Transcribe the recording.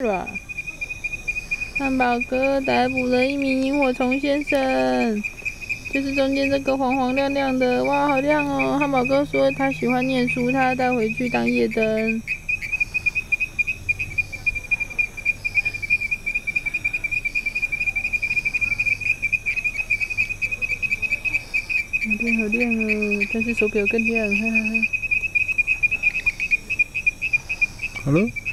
是？汉堡哥逮捕了一名萤火虫先生，就是中间这个黄黄亮亮的，哇，好亮哦！汉堡哥说他喜欢念书，他要带回去当夜灯。好亮好亮哦，但是手表更亮，哈哈哈。好。